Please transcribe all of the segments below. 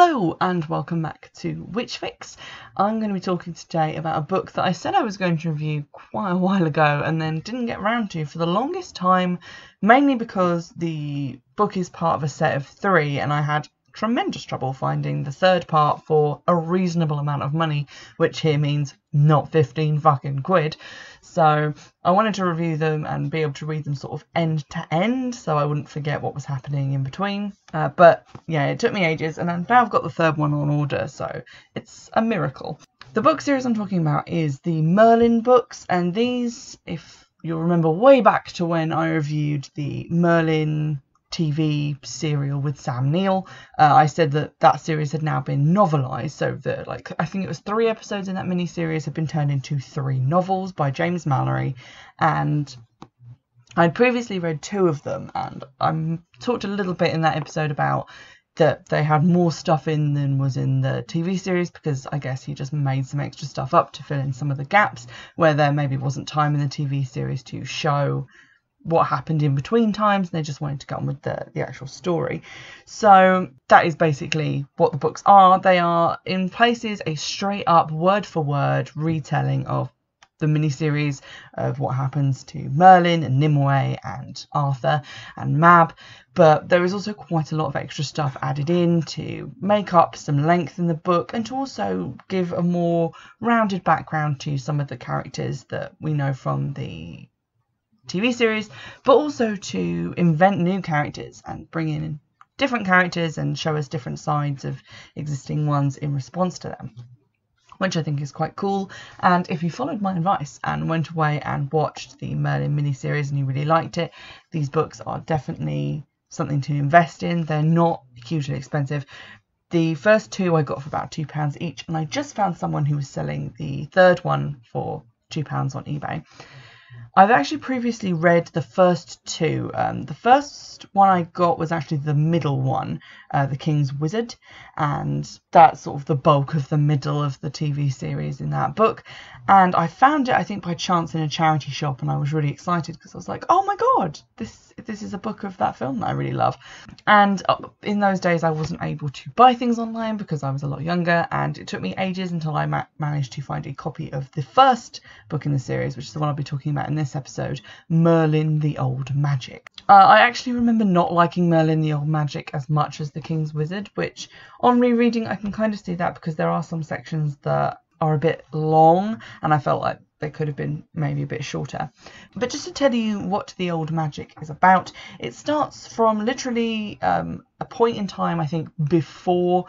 Hello and welcome back to Witchfix. I'm going to be talking today about a book that I said I was going to review quite a while ago and then didn't get around to for the longest time, mainly because the book is part of a set of three and I had tremendous trouble finding the third part for a reasonable amount of money, which here means not 15 fucking quid. So I wanted to review them and be able to read them sort of end to end so I wouldn't forget what was happening in between. Uh, but yeah, it took me ages and now I've got the third one on order, so it's a miracle. The book series I'm talking about is the Merlin books, and these, if you'll remember way back to when I reviewed the Merlin TV serial with Sam Neill. Uh, I said that that series had now been novelized, so that like I think it was three episodes in that mini series had been turned into three novels by James Mallory, and I'd previously read two of them, and I talked a little bit in that episode about that they had more stuff in than was in the TV series because I guess he just made some extra stuff up to fill in some of the gaps where there maybe wasn't time in the TV series to show what happened in between times. And they just wanted to get on with the, the actual story. So that is basically what the books are. They are in places a straight up word for word retelling of the miniseries of what happens to Merlin and Nimue and Arthur and Mab, but there is also quite a lot of extra stuff added in to make up some length in the book and to also give a more rounded background to some of the characters that we know from the TV series, but also to invent new characters and bring in different characters and show us different sides of existing ones in response to them. Which I think is quite cool. And if you followed my advice and went away and watched the Merlin miniseries and you really liked it, these books are definitely something to invest in. They're not hugely expensive. The first two I got for about £2 each, and I just found someone who was selling the third one for £2 on eBay. I've actually previously read the first two. Um, the first one I got was actually the middle one, uh, The King's Wizard, and that's sort of the bulk of the middle of the TV series in that book. And I found it, I think, by chance in a charity shop, and I was really excited because I was like, "Oh my god, this this is a book of that film that I really love." And uh, in those days, I wasn't able to buy things online because I was a lot younger, and it took me ages until I ma- managed to find a copy of the first book in the series, which is the one I'll be talking about in this episode, Merlin the Old Magic. Uh, I actually remember not liking Merlin the Old Magic as much as The King's Wizard, which on rereading I can kind of see that because there are some sections that are a bit long and I felt like they could have been maybe a bit shorter. But just to tell you what the old magic is about, it starts from literally um, a point in time, I think, before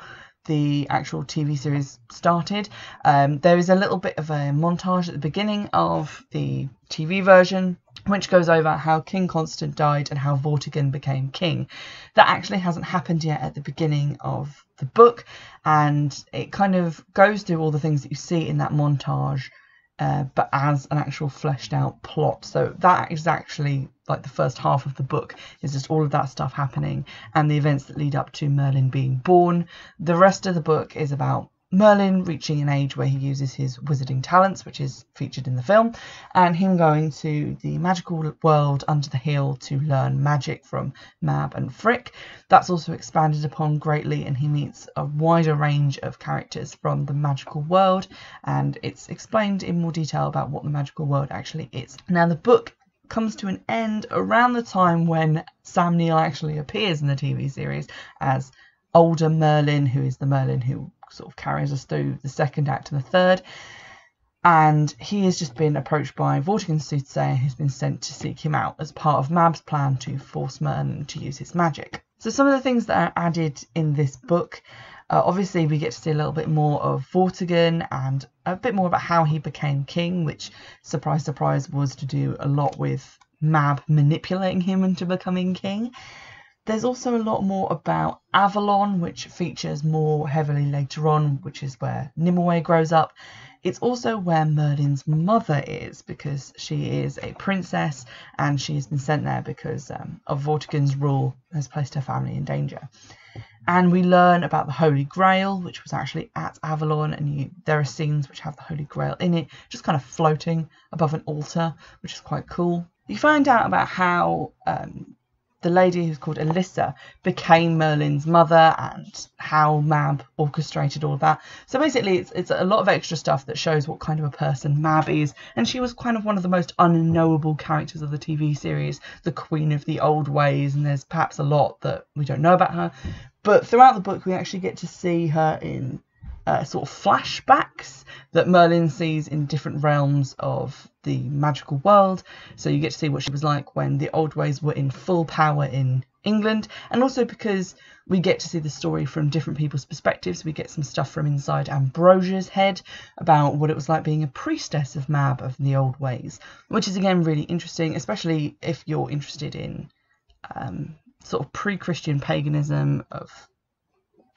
the actual TV series started. Um, there is a little bit of a montage at the beginning of the TV version, which goes over how King Constant died and how Vortigern became king. That actually hasn't happened yet at the beginning of the book, and it kind of goes through all the things that you see in that montage uh, but as an actual fleshed out plot. So that is actually like the first half of the book is just all of that stuff happening and the events that lead up to Merlin being born. The rest of the book is about Merlin reaching an age where he uses his wizarding talents, which is featured in the film, and him going to the magical world under the hill to learn magic from Mab and Frick. That's also expanded upon greatly, and he meets a wider range of characters from the magical world, and it's explained in more detail about what the magical world actually is. Now, the book comes to an end around the time when Sam Neill actually appears in the TV series as older Merlin, who is the Merlin who sort of carries us through the second act and the third. And he has just been approached by Vortigern's soothsayer, who's been sent to seek him out as part of Mab's plan to force Merlin to use his magic. So, some of the things that are added in this book uh, obviously, we get to see a little bit more of Vortigern and a bit more about how he became king, which, surprise, surprise, was to do a lot with Mab manipulating him into becoming king. There's also a lot more about Avalon, which features more heavily later on, which is where Nimue grows up. It's also where Merlin's mother is because she is a princess and she has been sent there because um, of Vortigern's rule has placed her family in danger. And we learn about the Holy Grail, which was actually at Avalon, and you, there are scenes which have the Holy Grail in it, just kind of floating above an altar, which is quite cool. You find out about how um, the lady who's called Elissa became Merlin's mother and how Mab orchestrated all that. So basically, it's, it's a lot of extra stuff that shows what kind of a person Mab is. And she was kind of one of the most unknowable characters of the TV series, the queen of the old ways. And there's perhaps a lot that we don't know about her. But throughout the book, we actually get to see her in uh, sort of flashbacks that Merlin sees in different realms of the magical world. So you get to see what she was like when the old ways were in full power in England, and also because we get to see the story from different people's perspectives. We get some stuff from inside Ambrosia's head about what it was like being a priestess of Mab of the old ways, which is again really interesting, especially if you're interested in um, sort of pre-Christian paganism of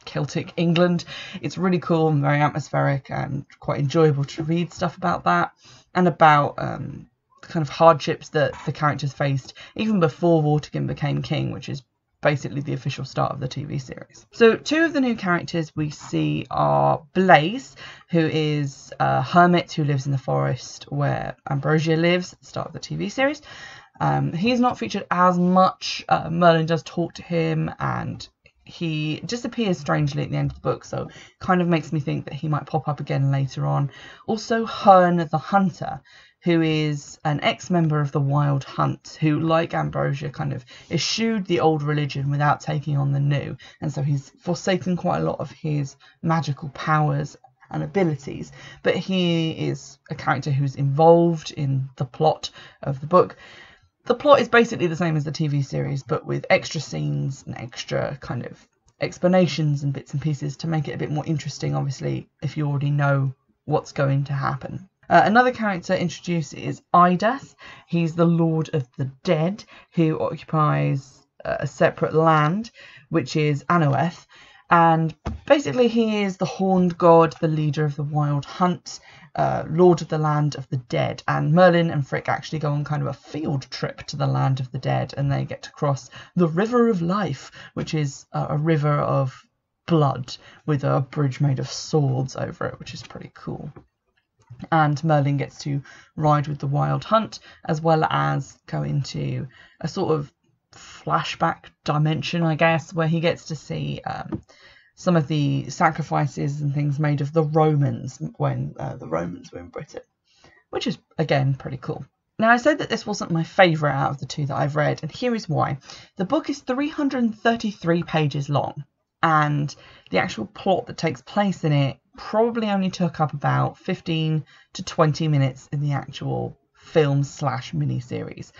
Celtic England. It's really cool and very atmospheric and quite enjoyable to read stuff about that and about um, the kind of hardships that the characters faced even before Vortigern became king, which is basically the official start of the TV series. So, two of the new characters we see are Blaise, who is a hermit who lives in the forest where Ambrosia lives at the start of the TV series. Um, he's not featured as much. Uh, Merlin does talk to him and he disappears strangely at the end of the book, so kind of makes me think that he might pop up again later on. Also, Herne the Hunter, who is an ex member of the Wild Hunt, who, like Ambrosia, kind of eschewed the old religion without taking on the new, and so he's forsaken quite a lot of his magical powers and abilities. But he is a character who's involved in the plot of the book the plot is basically the same as the TV series, but with extra scenes and extra kind of explanations and bits and pieces to make it a bit more interesting, obviously, if you already know what's going to happen. Uh, another character introduced is Idath. He's the Lord of the Dead who occupies uh, a separate land, which is Anoeth. And basically, he is the horned god, the leader of the wild hunt, uh, Lord of the Land of the Dead. And Merlin and Frick actually go on kind of a field trip to the Land of the Dead and they get to cross the River of Life, which is a, a river of blood with a bridge made of swords over it, which is pretty cool. And Merlin gets to ride with the Wild Hunt as well as go into a sort of flashback dimension, I guess, where he gets to see um, some of the sacrifices and things made of the Romans when uh, the Romans were in Britain, which is again pretty cool. Now, I said that this wasn't my favourite out of the two that I've read, and here is why. The book is 333 pages long, and the actual plot that takes place in it probably only took up about 15 to 20 minutes in the actual film slash miniseries.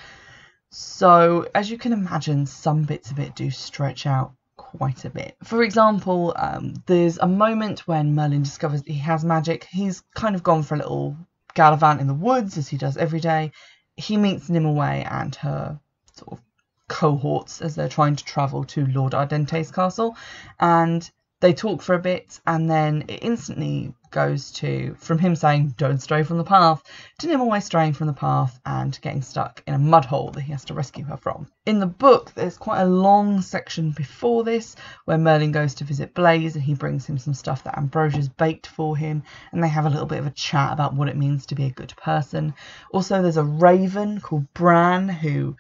So, as you can imagine, some bits of it do stretch out quite a bit. For example, um, there's a moment when Merlin discovers he has magic. He's kind of gone for a little gallivant in the woods, as he does every day. He meets Nimue and her sort of cohorts as they're trying to travel to Lord Ardent's castle, and they talk for a bit, and then it instantly goes to from him saying don't stray from the path to Nimue straying from the path and getting stuck in a mud hole that he has to rescue her from. In the book, there's quite a long section before this where Merlin goes to visit Blaise and he brings him some stuff that Ambrosia's baked for him, and they have a little bit of a chat about what it means to be a good person. Also, there's a raven called Bran who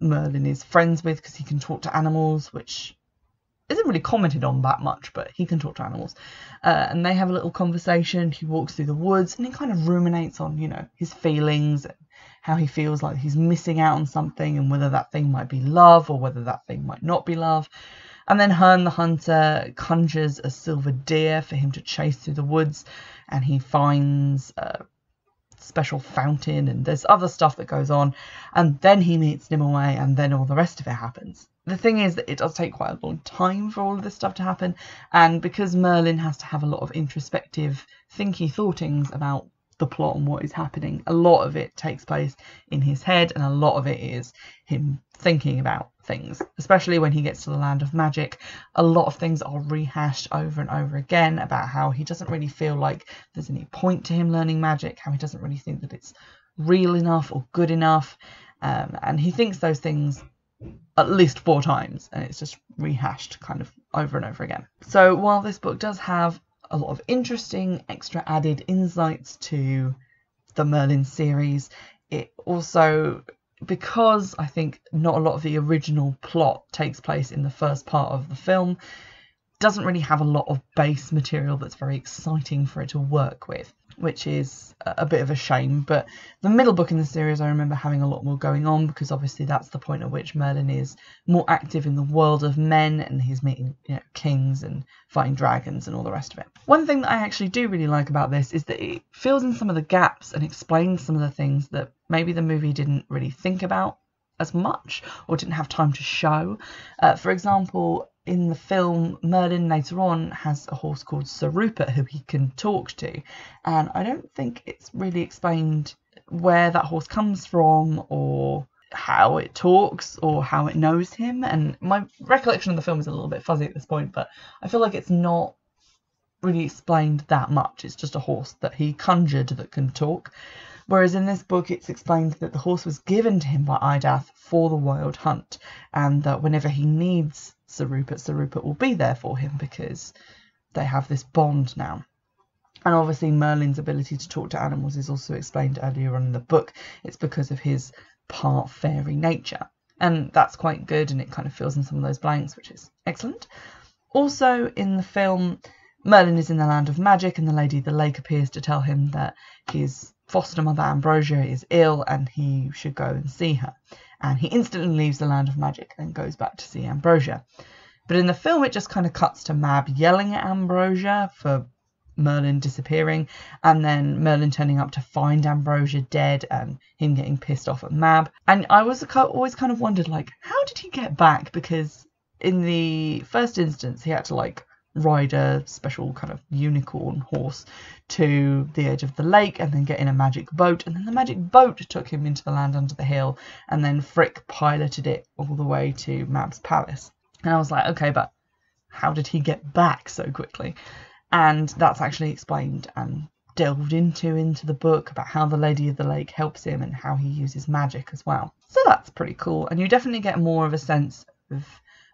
Merlin is friends with because he can talk to animals, which isn't really commented on that much, but he can talk to animals. Uh, and they have a little conversation. He walks through the woods and he kind of ruminates on, you know, his feelings and how he feels like he's missing out on something and whether that thing might be love or whether that thing might not be love. And then Herne the Hunter conjures a silver deer for him to chase through the woods and he finds a special fountain and there's other stuff that goes on. And then he meets Nimue and then all the rest of it happens the thing is that it does take quite a long time for all of this stuff to happen, and because Merlin has to have a lot of introspective, thinky thoughtings about the plot and what is happening, a lot of it takes place in his head, and a lot of it is him thinking about things, especially when he gets to the land of magic. A lot of things are rehashed over and over again about how he doesn't really feel like there's any point to him learning magic, how he doesn't really think that it's real enough or good enough. Um, and he thinks those things at least four times and it's just rehashed kind of over and over again. So while this book does have a lot of interesting extra added insights to the Merlin series, it also because I think not a lot of the original plot takes place in the first part of the film, doesn't really have a lot of base material that's very exciting for it to work with, which is a bit of a shame. But the middle book in the series, I remember having a lot more going on because obviously that's the point at which Merlin is more active in the world of men and he's meeting you know, kings and fighting dragons and all the rest of it. One thing that I actually do really like about this is that it fills in some of the gaps and explains some of the things that maybe the movie didn't really think about as much or didn't have time to show. Uh, for example, in the film, Merlin later on has a horse called Sir Rupert who he can talk to, and I don't think it's really explained where that horse comes from or how it talks or how it knows him. And my recollection of the film is a little bit fuzzy at this point, but I feel like it's not really explained that much. It's just a horse that he conjured that can talk. Whereas in this book, it's explained that the horse was given to him by Idath for the wild hunt, and that whenever he needs Sir Rupert, Sir Rupert will be there for him because they have this bond now. And obviously, Merlin's ability to talk to animals is also explained earlier on in the book. It's because of his part fairy nature. And that's quite good, and it kind of fills in some of those blanks, which is excellent. Also, in the film, Merlin is in the land of magic, and the Lady of the Lake appears to tell him that his foster mother Ambrosia is ill and he should go and see her and he instantly leaves the land of magic and goes back to see Ambrosia. But in the film, it just kind of cuts to Mab yelling at Ambrosia for Merlin disappearing, and then Merlin turning up to find Ambrosia dead and him getting pissed off at Mab. And I was always kind of wondered, like, how did he get back? Because in the first instance, he had to like ride a special kind of unicorn horse to the edge of the lake and then get in a magic boat. And then the magic boat took him into the land under the hill. And then Frick piloted it all the way to Mab's palace. And I was like, okay, but how did he get back so quickly? And that's actually explained and delved into into the book about how the Lady of the Lake helps him and how he uses magic as well. So that's pretty cool. And you definitely get more of a sense of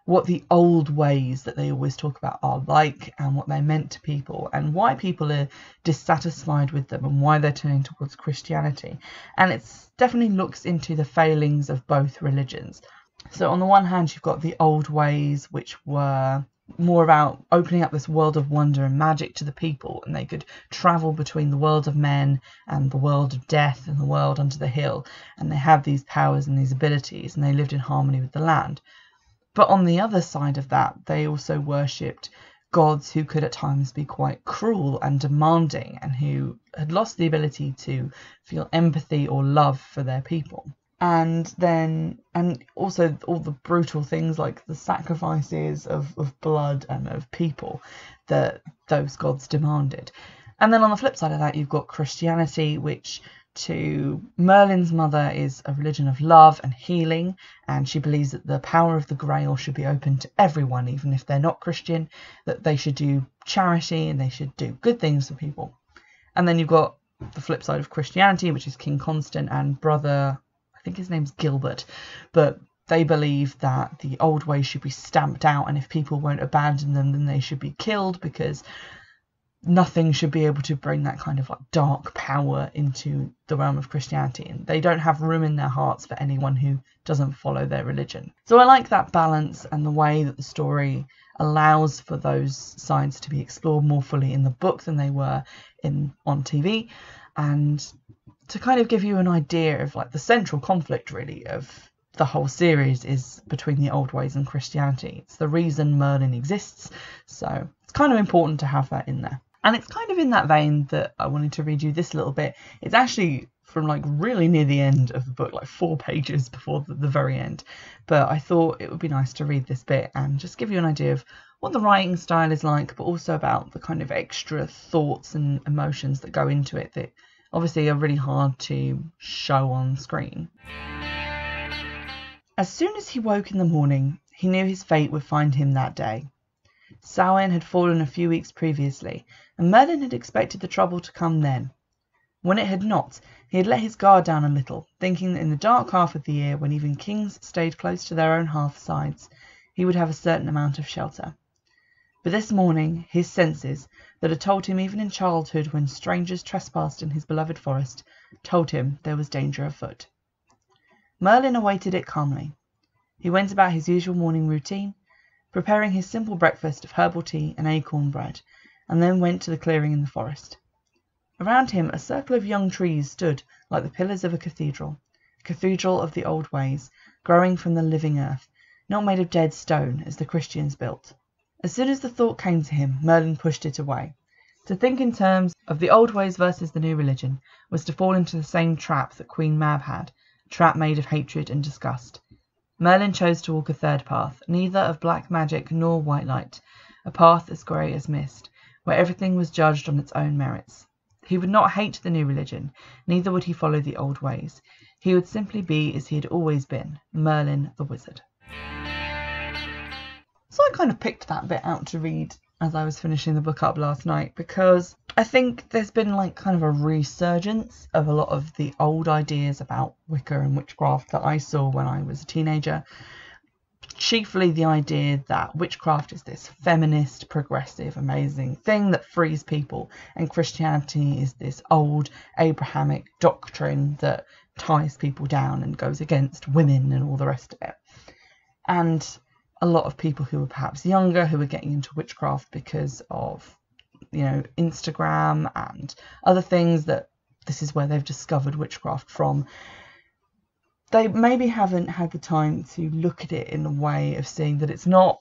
what the old ways that they always talk about are like and what they're meant to people and why people are dissatisfied with them and why they're turning towards Christianity. And it definitely looks into the failings of both religions. So, on the one hand, you've got the old ways, which were more about opening up this world of wonder and magic to the people, and they could travel between the world of men and the world of death and the world under the hill, and they had these powers and these abilities, and they lived in harmony with the land. But on the other side of that, they also worshipped gods who could at times be quite cruel and demanding and who had lost the ability to feel empathy or love for their people. And then, and also all the brutal things like the sacrifices of, of blood and of people that those gods demanded. And then on the flip side of that, you've got Christianity, which to Merlin's mother is a religion of love and healing, and she believes that the power of the Grail should be open to everyone, even if they're not Christian, that they should do charity and they should do good things for people. And then you've got the flip side of Christianity, which is King Constant and brother, I think his name's Gilbert, but they believe that the old ways should be stamped out, and if people won't abandon them, then they should be killed because nothing should be able to bring that kind of like dark power into the realm of Christianity and they don't have room in their hearts for anyone who doesn't follow their religion. So I like that balance and the way that the story allows for those sides to be explored more fully in the book than they were in on TV and to kind of give you an idea of like the central conflict really of the whole series is between the old ways and Christianity. It's the reason Merlin exists. So it's kind of important to have that in there. And it's kind of in that vein that I wanted to read you this little bit. It's actually from like really near the end of the book, like four pages before the, the very end. But I thought it would be nice to read this bit and just give you an idea of what the writing style is like, but also about the kind of extra thoughts and emotions that go into it that obviously are really hard to show on screen. As soon as he woke in the morning, he knew his fate would find him that day. Samhain had fallen a few weeks previously, and Merlin had expected the trouble to come then. When it had not, he had let his guard down a little, thinking that in the dark half of the year, when even kings stayed close to their own hearth sides, he would have a certain amount of shelter. But this morning his senses, that had told him even in childhood when strangers trespassed in his beloved forest, told him there was danger afoot. Merlin awaited it calmly. He went about his usual morning routine, preparing his simple breakfast of herbal tea and acorn bread, and then went to the clearing in the forest. Around him a circle of young trees stood like the pillars of a cathedral, a cathedral of the old ways, growing from the living earth, not made of dead stone as the Christians built. As soon as the thought came to him, Merlin pushed it away. To think in terms of the old ways versus the new religion was to fall into the same trap that Queen Mab had, a trap made of hatred and disgust. Merlin chose to walk a third path, neither of black magic nor white light, a path as grey as mist, where everything was judged on its own merits. He would not hate the new religion, neither would he follow the old ways. He would simply be as he had always been, Merlin the wizard. So I kind of picked that bit out to read as I was finishing the book up last night because I think there's been like kind of a resurgence of a lot of the old ideas about Wicca and witchcraft that I saw when I was a teenager. Chiefly the idea that witchcraft is this feminist, progressive, amazing thing that frees people, and Christianity is this old Abrahamic doctrine that ties people down and goes against women and all the rest of it. And a lot of people who were perhaps younger who were getting into witchcraft because of you know Instagram and other things that this is where they've discovered witchcraft from they maybe haven't had the time to look at it in a way of seeing that it's not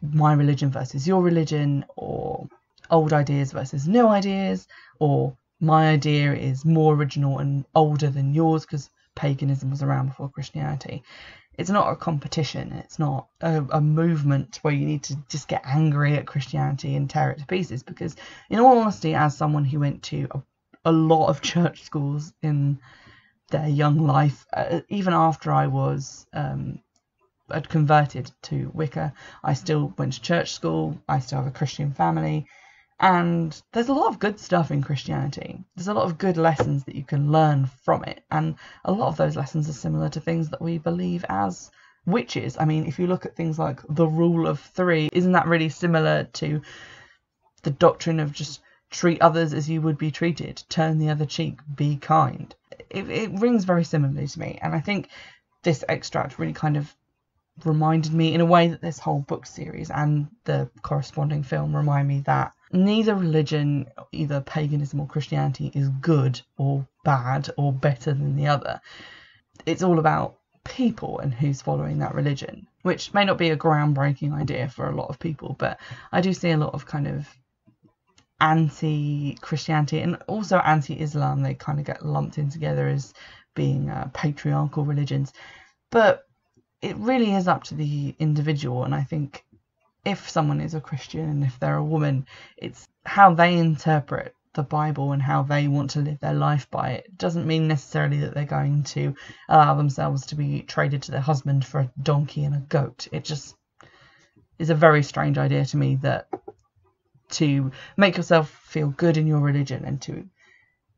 my religion versus your religion or old ideas versus new ideas or my idea is more original and older than yours because paganism was around before Christianity it's not a competition. It's not a, a, movement where you need to just get angry at Christianity and tear it to pieces. Because, in all honesty, as someone who went to a, a lot of church schools in their young life, uh, even after I was um, had converted to Wicca, I still went to church school. I still have a Christian family. And there's a lot of good stuff in Christianity. There's a lot of good lessons that you can learn from it. And a lot of those lessons are similar to things that we believe as witches. I mean, if you look at things like the rule of three, isn't that really similar to the doctrine of just treat others as you would be treated, turn the other cheek, be kind? It, it rings very similarly to me. And I think this extract really kind of reminded me in a way that this whole book series and the corresponding film remind me that neither religion, either paganism or Christianity, is good or bad or better than the other. It's all about people and who's following that religion, which may not be a groundbreaking idea for a lot of people, but I do see a lot of kind of anti Christianity and also anti Islam. They kind of get lumped in together as being uh, patriarchal religions. But it really is up to the individual, and I think if someone is a Christian and if they're a woman, it's how they interpret the Bible and how they want to live their life by it. it doesn't mean necessarily that they're going to allow themselves to be traded to their husband for a donkey and a goat. It just is a very strange idea to me that to make yourself feel good in your religion and to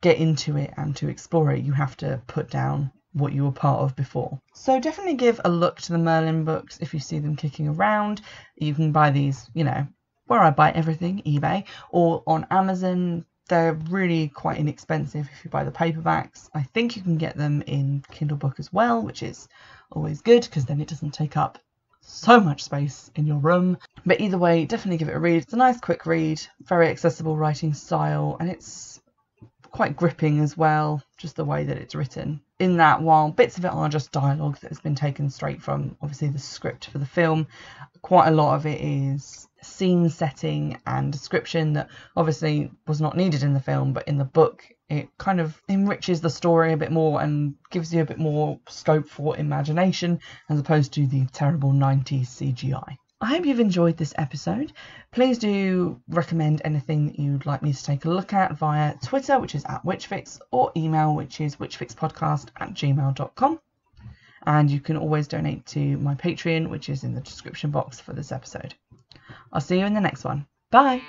get into it and to explore it, you have to put down what you were part of before. So definitely give a look to the Merlin books if you see them kicking around. You can buy these, you know, where I buy everything, eBay, or on Amazon. They're really quite inexpensive if you buy the paperbacks. I think you can get them in Kindle book as well, which is always good because then it doesn't take up so much space in your room. But either way, definitely give it a read. It's a nice quick read, very accessible writing style, and it's quite gripping as well, just the way that it's written in that while bits of it are just dialogue that has been taken straight from obviously the script for the film, quite a lot of it is scene setting and description that obviously was not needed in the film, but in the book it kind of enriches the story a bit more and gives you a bit more scope for imagination as opposed to the terrible 90s CGI. I hope you've enjoyed this episode. Please do recommend anything that you'd like me to take a look at via Twitter, which is at Witchfix, or email, which is witchfixpodcast at gmail.com. And you can always donate to my Patreon, which is in the description box for this episode. I'll see you in the next one. Bye!